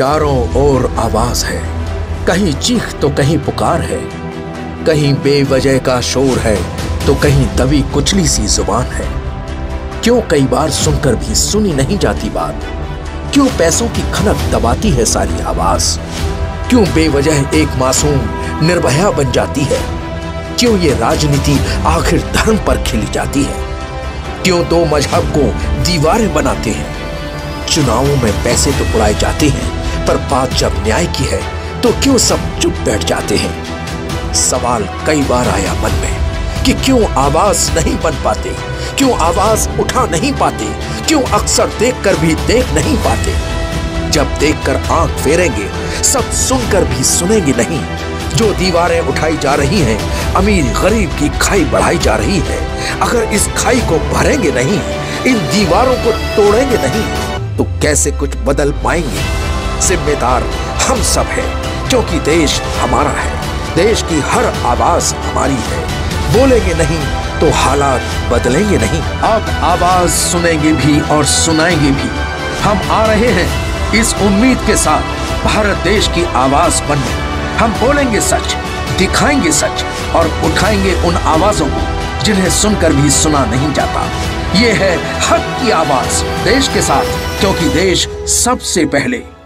चारों ओर आवाज़ है। कहीं चीख तो कहीं पुकार है। कहीं बेवजह का शोर है तो कहीं दबी कुचली सी ज़ुबान है। क्यों कई बार सुनकर भी सुनी नहीं जाती बात? क्यों पैसों की खनक दबाती है सारी आवाज़? क्यों बेवजह एक मासूम निर्भया बन जाती है? क्यों ये राजनीति आखिर धर्म पर खिली जाती है? क्यों दो मज़हब को दीवारें बनाते हैं? चुनावों में पैसे तो उड़ाए जाते हैं। पर बात जब न्याय की है तो क्यों सब चुप बैठ जाते हैं? सवाल कई बार आया मन में कि क्यों आवाज़ नहीं बन पाते? क्यों आवाज़ उठा नहीं पाते? क्यों अक्सर देखकर भी देख नहीं पाते? जब देखकर आँख फेरेंगे, सब सुनकर भी सुनेंगे नहीं। जो दीवारें उठाई जा रही हैं, अमीर गरीब की खाई बढ़ाई जा रही है। अगर इस खाई को भरेंगे नहीं, इन दीवारों को तोड़ेंगे नहीं तो कैसे कुछ बदल पाएँगे? जिम्मेदार हम सब है, क्योंकि देश हमारा है। देश की हर आवाज़ हमारी है। बोलेंगे नहीं तो हालात बदलेंगे नहीं। अब आवाज़ सुनेंगे भी और सुनाएँगे भी। हम आ रहे हैं इस उम्मीद के साथ, भारत देश की आवाज़ बनने। हम बोलेंगे सच, दिखाएँगे सच और उठाएँगे उन आवाजों को, जिन्हें सुनकर भी सुना नहीं जाता। ये है हक की आवाज़, देश के साथ, क्योंकि देश सबसे पहले।